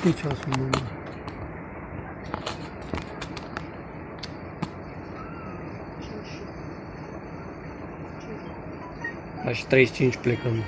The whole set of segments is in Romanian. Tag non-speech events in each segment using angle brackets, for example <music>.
știi ceasul, mă. La și 35 plecăm.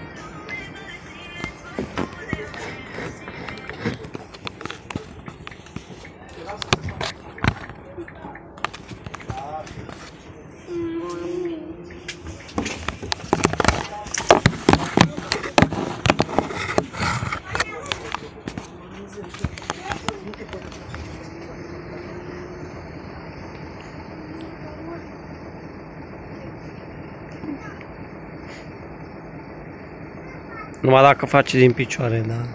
Numai dacă face din picioare, da.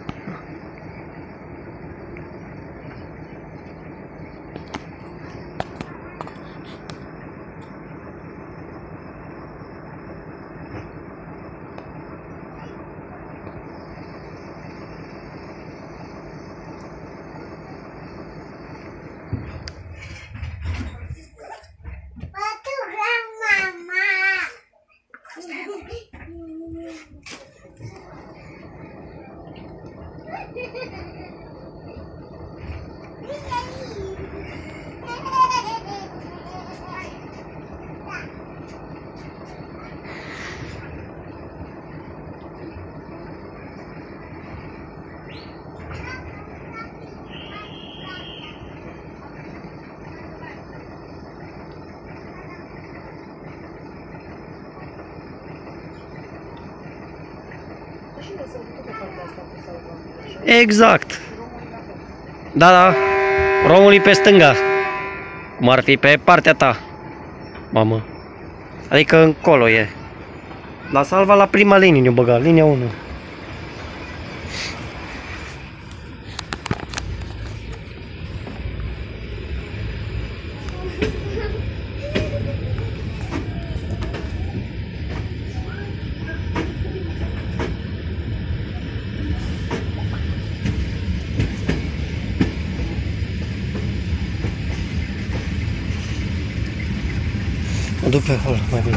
Exact. Da, da. Romul e pe stânga. Cum ar fi pe partea ta. Mamă. Adică încolo e. La salva la prima linie ne băga, linia 1. Mă duc pe hol,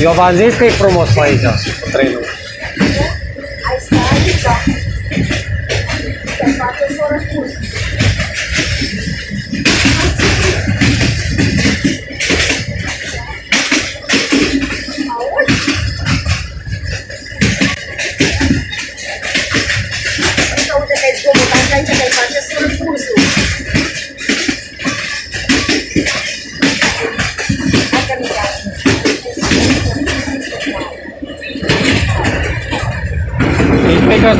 Eu v-am zis că e frumos pe aici, trenul.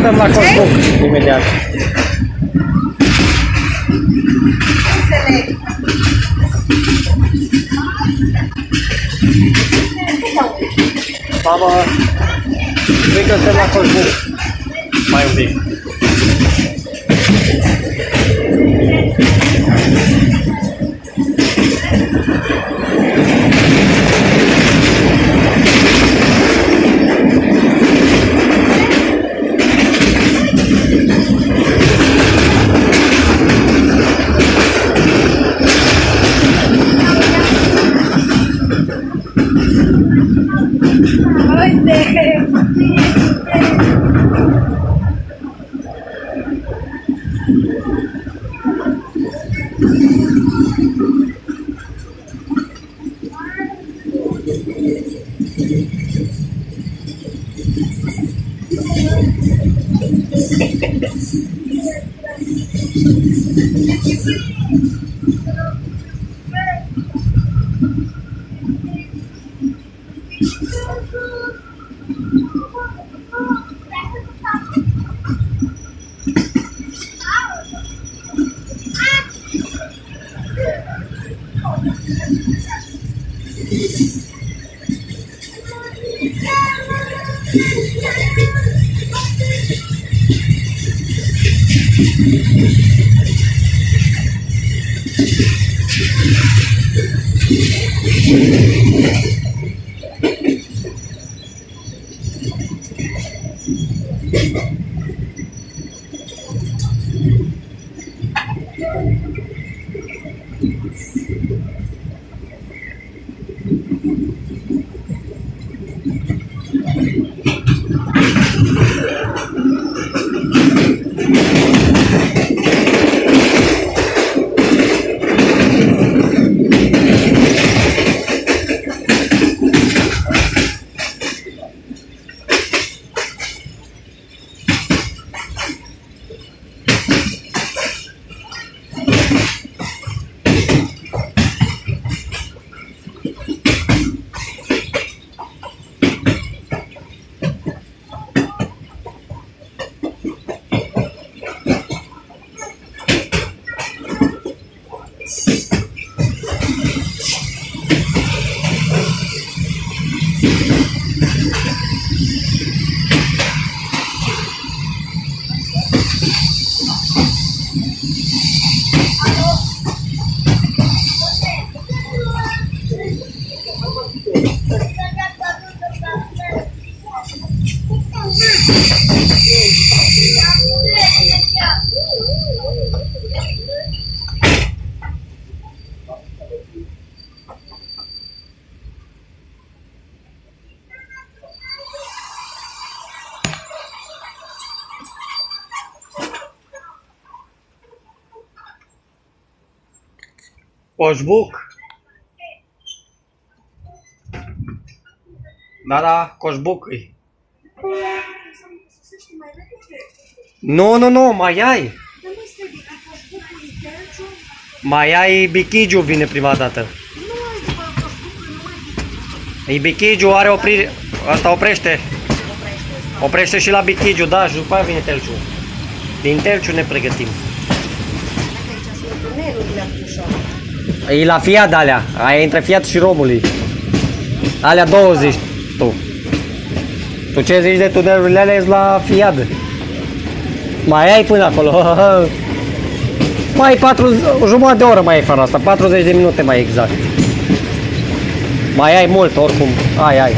stăm la Cosbuc imediat. Înțeleg. Mamă, cred că stăm la Cosbuc mai un pic. baby. Coșbuc. Da, da, coșbuc -i. Nu, nu, nu, mai ai. Mai ai bichigiu vine prima dată. Bichigiu are oprire. Asta oprește. Oprește și la bichigiu, da, și după aia vine telciu. Din telciu ne pregătim. E la Fiat alea, aia e între Fiat și Romului. Alea 20 tu. Tu ce zici de tunelurile alea ești la Fiat. Mai ai până acolo. <laughs> Mai ai 4, o jumătate de oră mai ai fără asta, 40 de minute mai exact. Mai ai mult oricum, ai, ai.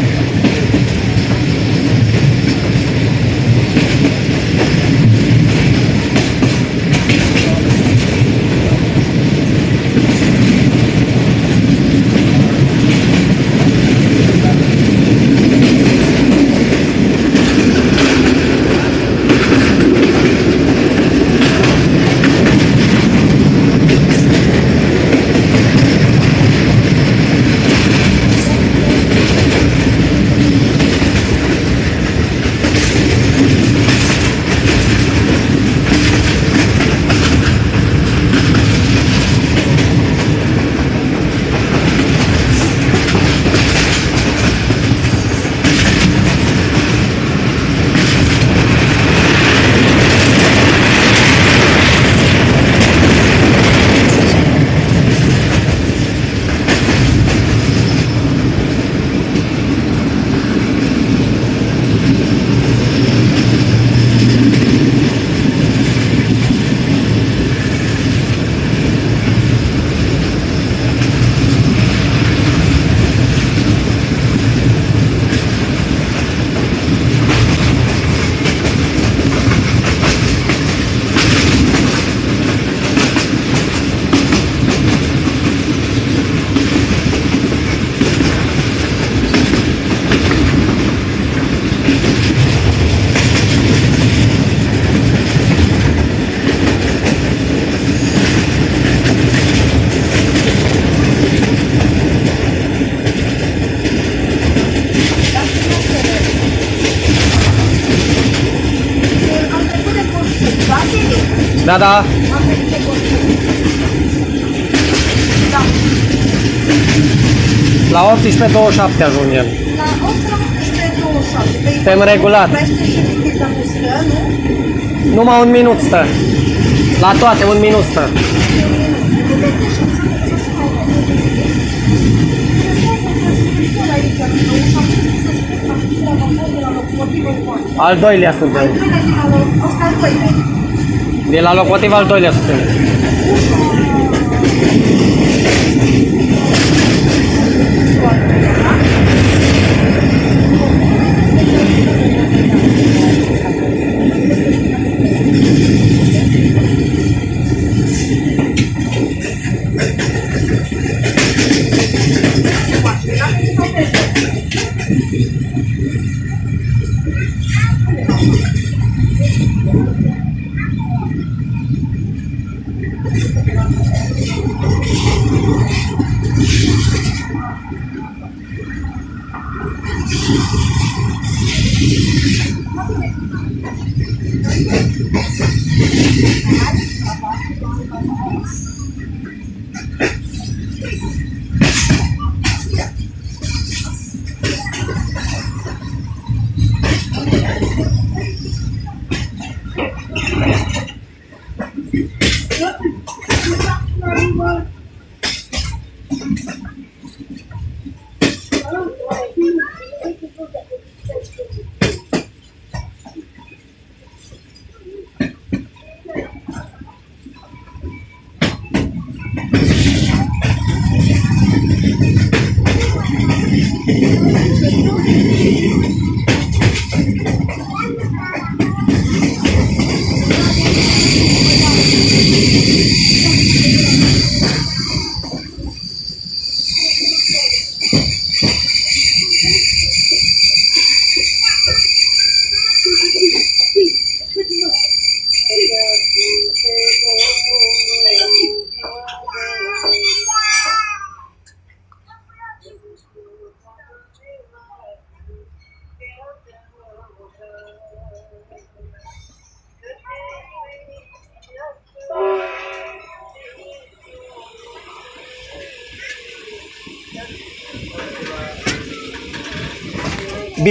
Da, da. Am trecut de cursul. Da. La 18.27 ajungem. La 18.27. Păi, Suntem regulat. Crește și viteza cu stă, nu? Numai un minut stă. La toate un minut stă. Al doilea suntem. De la locomotivă al doilea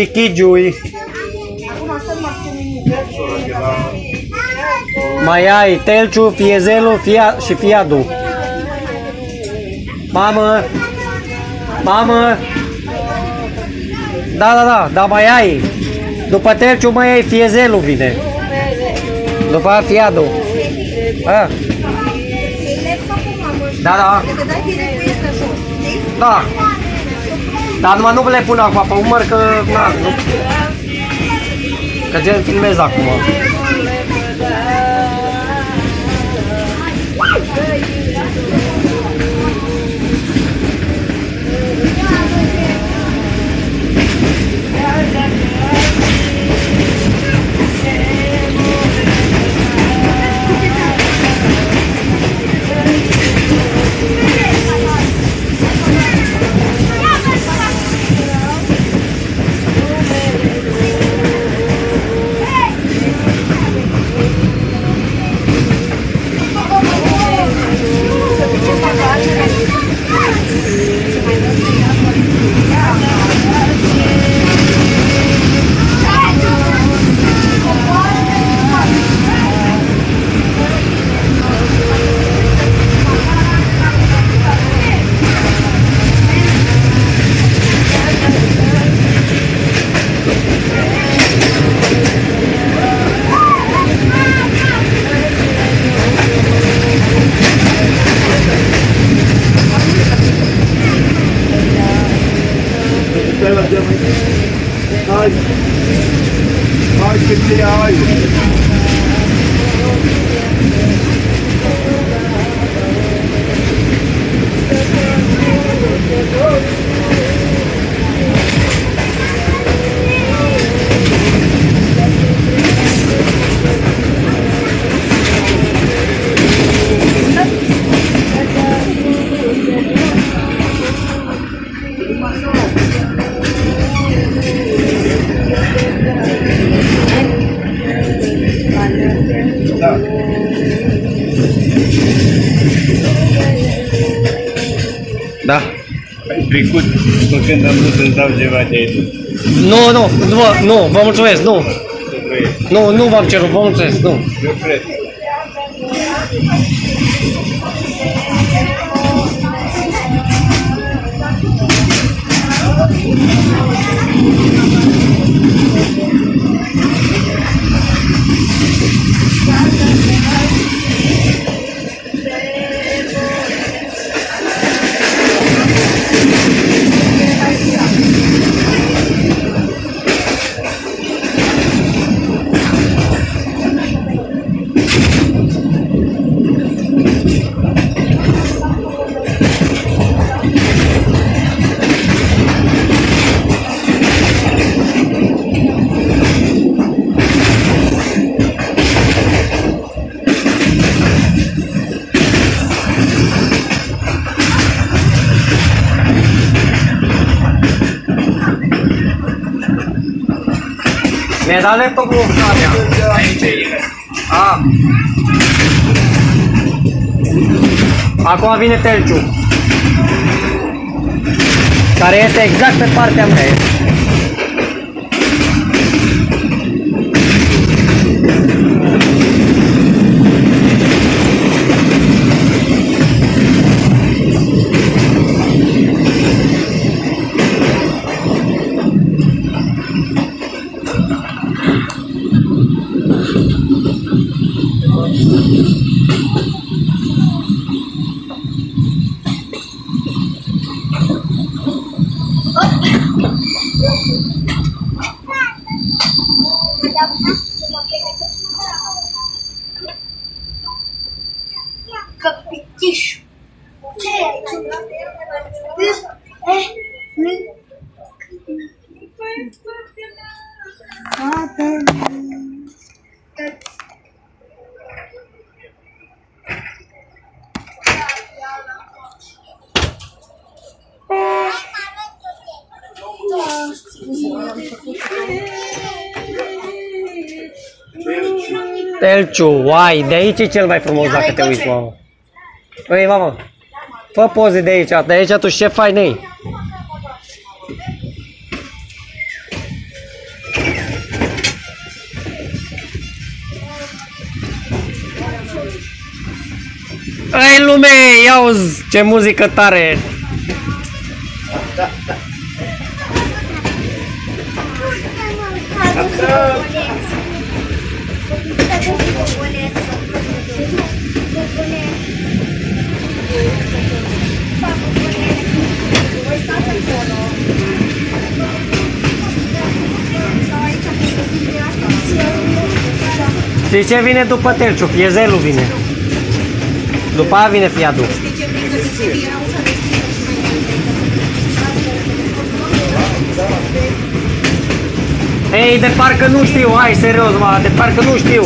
suntem. bichigiui. Mai ai telciu, fiezelul fia, și fiadu. Mamă! Mamă! Da, da, da, da, mai ai. După telciu mai ai fiezelul vine. După aia fiadul. A. Da, da. Da. Dar numai nu le pun acum pe umăr că, na, nu. Că gen filmez acum. Trecut pe când am vrut să-ți dau ceva de aici. Nu, nu, nu, vă, nu, vă mulțumesc, nu. Să trăiești. Nu, nu v-am cerut, vă mulțumesc, nu. Eu cred. Mi-ai dat laptopul Aici e. A. Acum vine telciu. Care este exact pe partea mea. Capitiș. Ce Telciu, uai, de aici e cel mai frumos dacă te uiți, mamă. Păi, mamă, fă poze de aici, de aici tu ce fain ei. Ei lume, iauzi ce muzică tare! Da, da. Știi ce vine după Telciu? Fiezelul vine. După aia vine fiadul. Ei, de parcă nu știu, hai serios, mă, de parcă nu știu.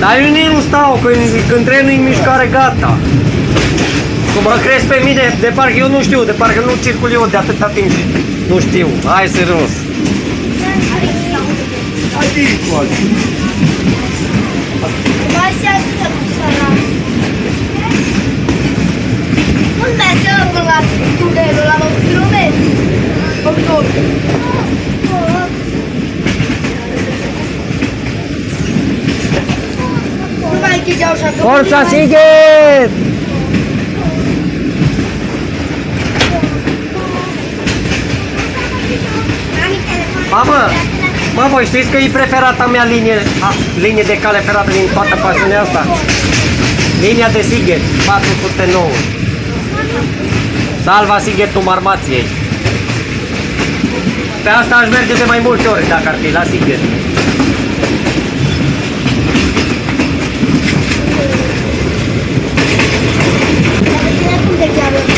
Dar eu nici nu stau, când, când trenul e în mișcare, gata. Cum mă crezi pe mine, de parcă eu nu știu, de parcă nu circul eu de atâta timp și nu știu, hai serios. Vai să ajutăm sărac. Nu mergem până la tunelul la 8 km. 8 Nu mai închideau și atunci. Forța Sighet! Mamă, mă, voi știți că e preferata mea linie, a, linie de cale ferată din toată pasiunea asta? Linia de Sighet, 409. Salva Sighetul Marmației. Pe asta aș merge de mai multe ori dacă ar fi la Sighet. Cum te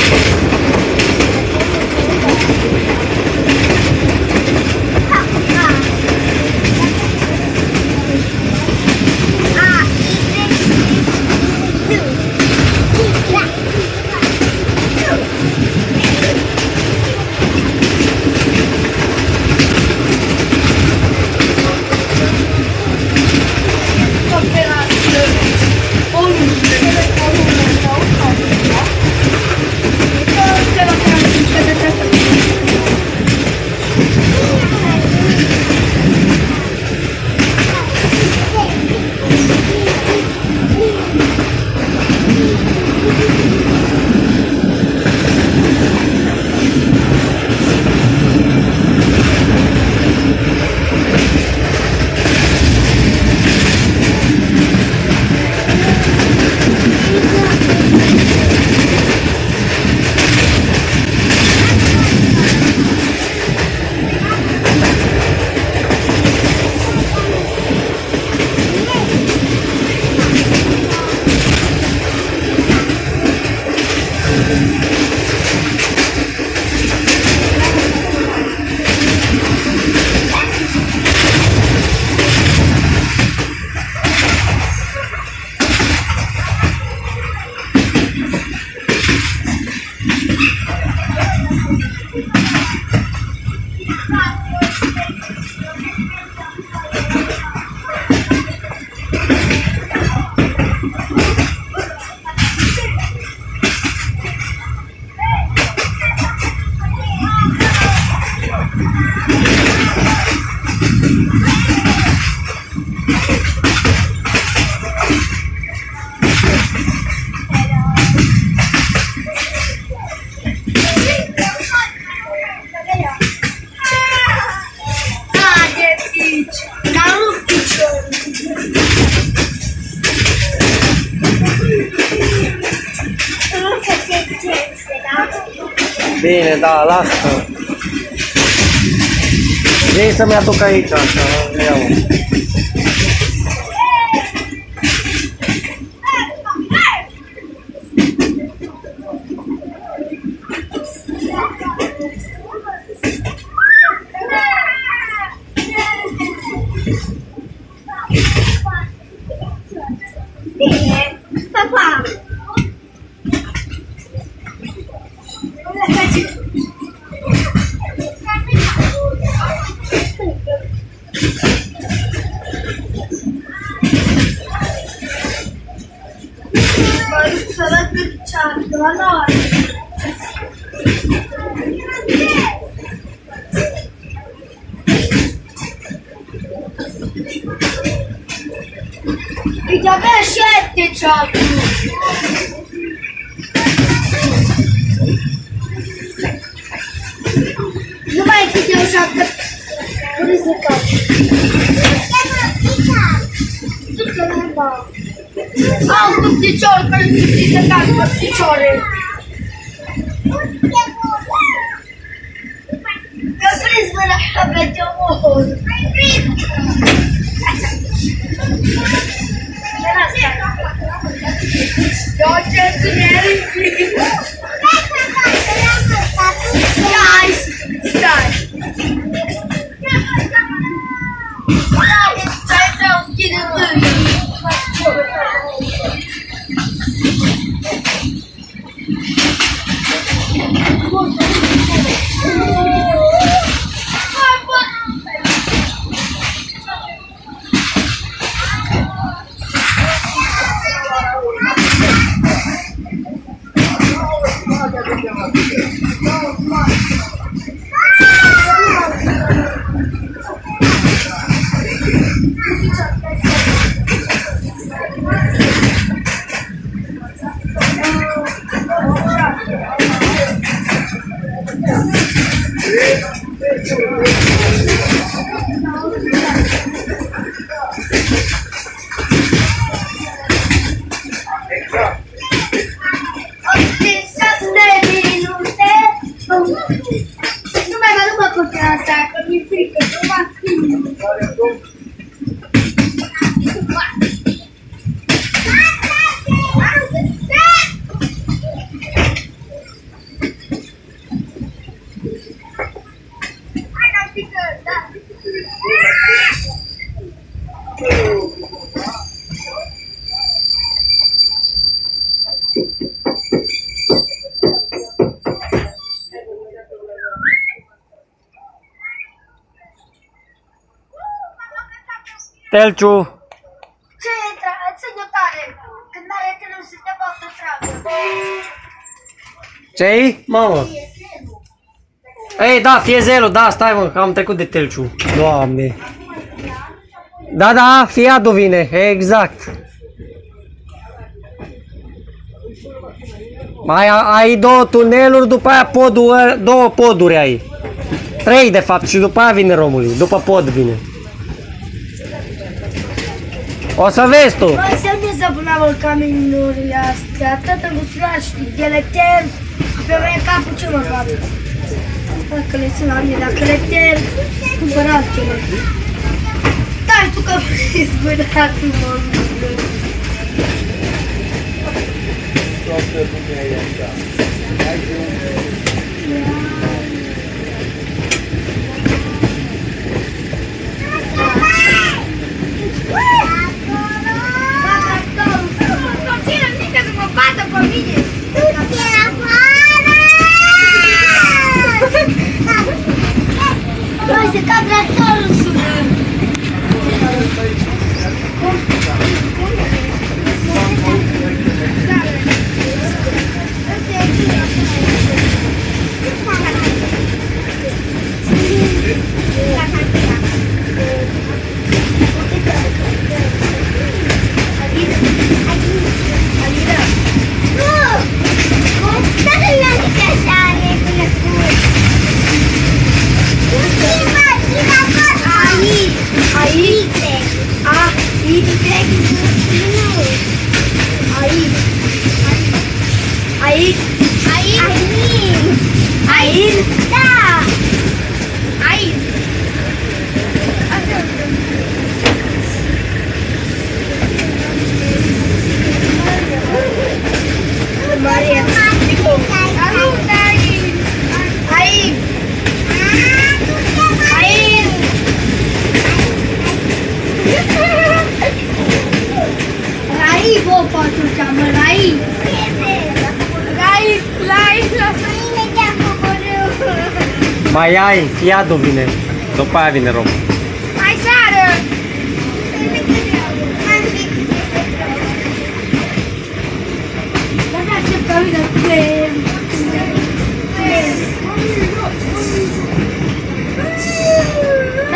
Bine, da, lasă. Vrei să-mi aduc aici, așa, iau. Gracias. Telciu, Ce e tra- ține tare? Când are trenul să te poată tragă. ce Mamă. Ei, da, fiezelul, da, stai mă, că am trecut de Telciu. Doamne. Da, da, Fiadul vine, exact. Mai a- ai două tuneluri, după aia podul, ăla- două poduri ai. Trei, de fapt, și după aia vine romul, după pod vine. O să vezi tu. Bă, să nu să punem caminurile astea, atât în gusturar și ele ter, pe mine capul ce mă fac. Dacă le sunt la mine, dacă le ter, cumpărați-mă. Da, tu că vrei zbânatul, mă. 出发了！老师，看板凳上。Aici. Aici. Da. Aici. Maria. Mai ai, Fiadul vine. După aia vine romul. Mai sară. Dar așteptăm de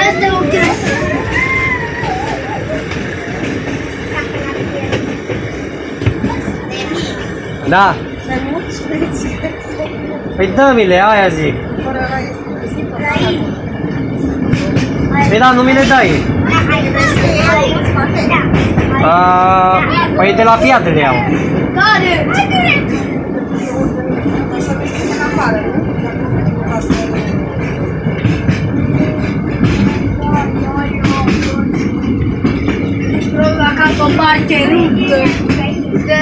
Asta e o Da. Păi dă-mi-le, aia zic. Păi da, nu mi le dai. A, păi de la Fiat le iau. Care? Proba ca pe o parte ruptă. De...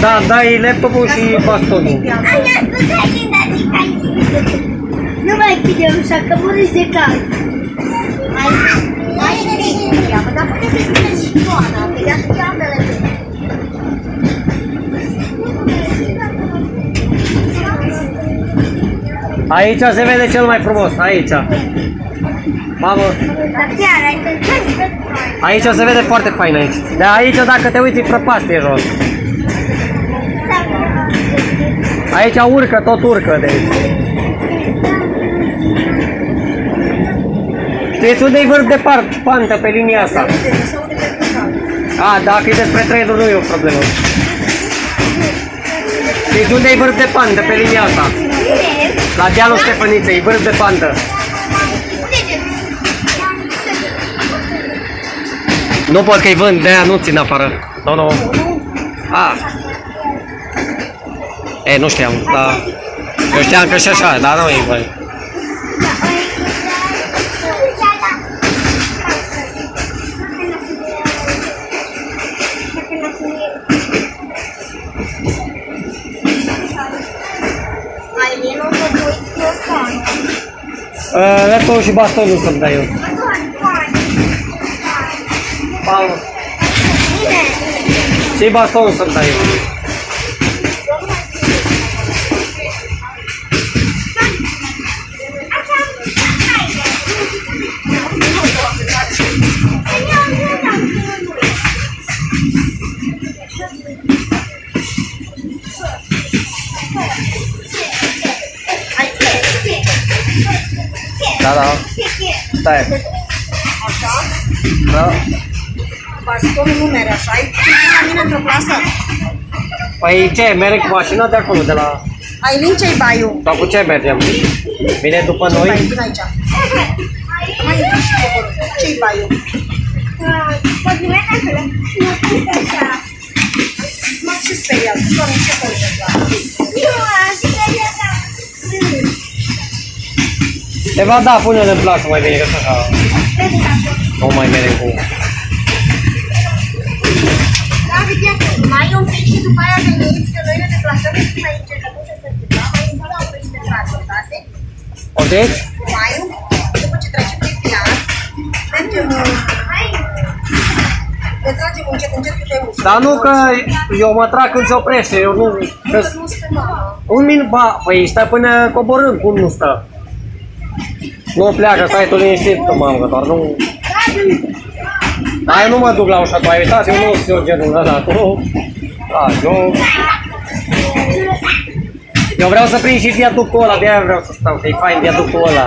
Da, dai laptopul și bastonul. Nu mai închide ușa, că muriți de cald. Dar puteți să spuneți și Ioana, că ea știa ambele Aici se vede cel mai frumos, aici. Mamă, Dar chiar, ai să aici se vede foarte fain aici. De aici dacă te uiți e prăpastie jos. Aici urcă, tot urcă de aici. Știți unde e vârf de par, pantă pe linia asta? A, dacă e despre trenul nu e o problemă. Știți unde e vârf de pantă pe linia asta? La dealul Ștefăniței, vârf de pantă. Nu pot că-i vând, de-aia nu țin afară. Nu, nu. A. E, nu știam, dar... Eu știam că și așa, dar nu e băi. Uh, Laptopul și bastonul să-mi dai eu. Paul. Și bastonul să-mi dai eu. Da, da. Stai. Da. Bastonul nu merge așa, ai la mine într-o clasă. Păi ce, merg Te va da, pune-le în plasă mai bine, că așa... Nu mai merg cu... Mai un pic și după aia veniți, că noi ne deplasăm și mai încercăm să se întâmplă. Mai întâmplă au peste transportase. O deci? Mai un, după ce trecem prin pian, mergem... Ne tragem încet, încet câte ușă. Dar nu că eu mă trag când se oprește, eu nu... Că Nu stă mama. un minut, ba, păi stai până coborâm, cum nu stă? Nu pleacă, stai tu liniștit, mamă, că doar nu... Dar eu nu mă duc la ușa, tu ai uitat, eu nu sunt eu genul ăla, tu... Da, eu... Eu vreau să prind și viaductul ăla, de-aia vreau să stau, că e fain viaductul ăla.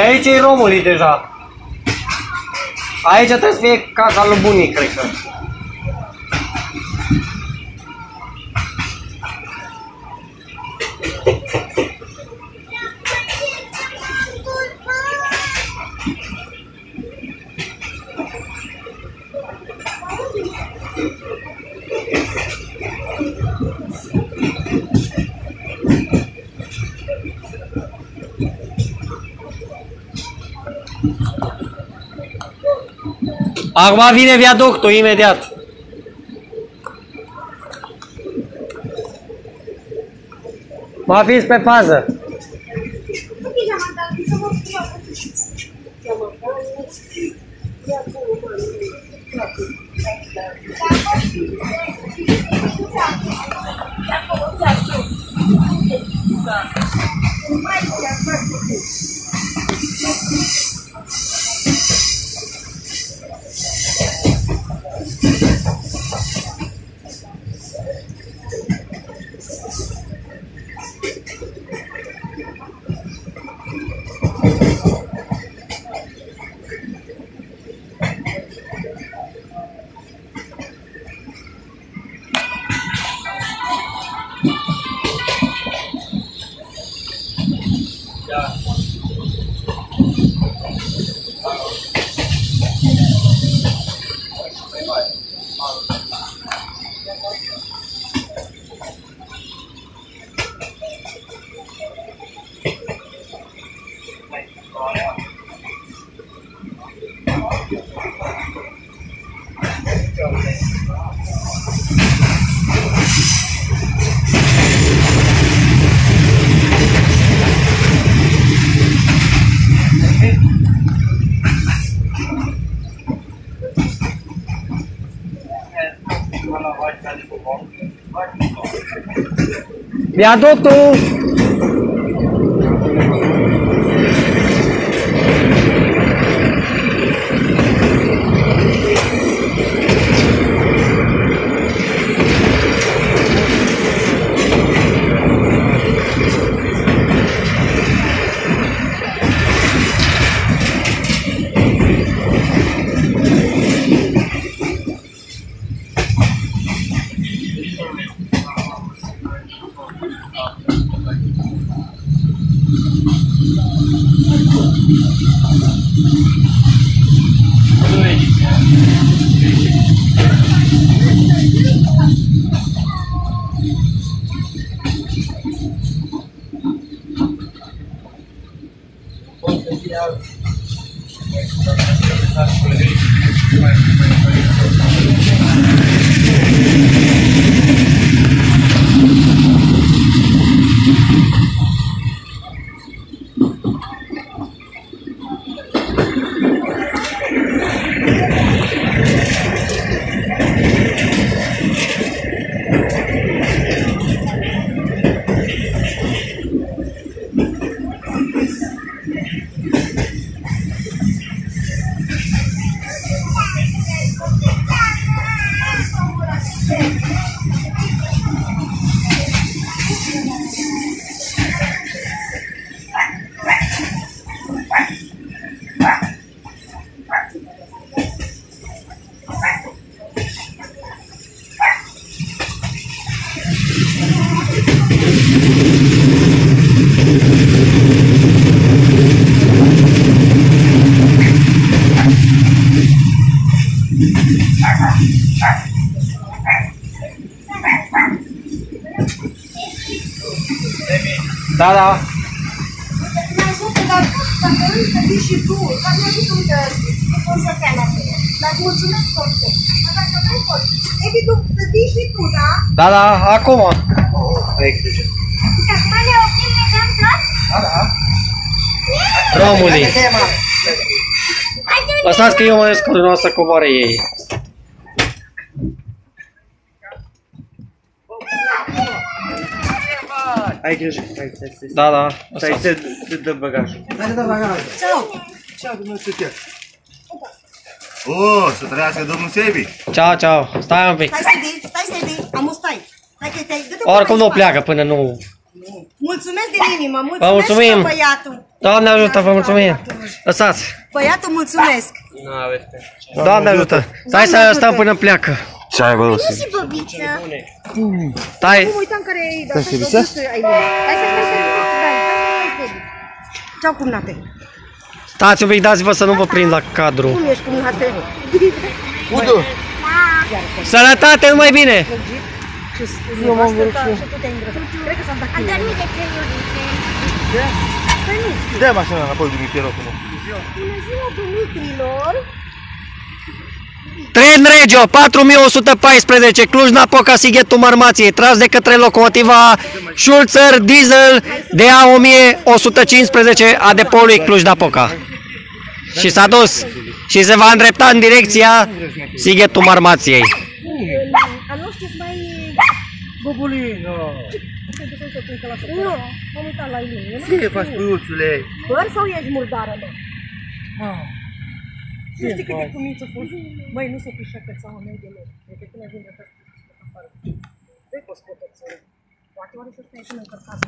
De aici e romului deja. Aici trebuie să fie casa lui bunic, cred că. Acum vine viaductul, imediat. Mă fiți pe fază. me adotou. Viaductul! Da, Lăsați că eu mă descurc, nu o să coboare ei. Ai grijă, stai, stai, stai. Da, da. Stai, lăsați. se, se dă bagajul. Hai, dă bagajul. Ceau! Ceau, domnul Țucher. Oh, să trăiască domnul Sebi. Ciao, ciao. Stai un pic. Stai sedi, stai sedi, am stai. Hai că te-ai... dă-te Oricum cu nu mai pleacă până nu... spate. Mulțumesc din inimă, mulțumesc mulțumim. și băiatul. Doamne ajută, vă mulțumim. Lăsați. Băiatul, mulțumesc. Nu aveți Doamne ajută. Stai să Doamne stăm ajută. până pleacă. Ce ai văzut? Și băbiță. Stai. Nu uitam care e, dar să-i văzut ai Hai, stai, stai, stai, stai, stai, stai, stai. Ceau cumnate. Stați un pic, dați-vă să nu vă prind la cadru. Cum ești cumnate? Sănătate, numai bine. Eu m-am văzut și tu te-ai îmbrăcat. Cred că s-a dat Am dormit de trei ore. Păi nu știu. Dă mașina înapoi, Dumitru, te rog frumos. Bună ziua, Dumitrilor. Tren Regio 4114 Cluj-Napoca Sighetul Marmației tras de către locomotiva Schulzer Diesel DA 1115 a depoului Cluj-Napoca. Și s-a dus și se va îndrepta în direcția Sighetul Marmației. A nu știți mai... Bobulino! Nu, am uitat la Ilin. Ce faci, puiuțule? Păr sau ești murdară, mă? Ce Știi câte faci? cuminți au fost? Băi, nu s-o pișa cățaua mea deloc. De când ajung acasă, afară. Vei poți poate să... Poate oare să stai și în încărcat.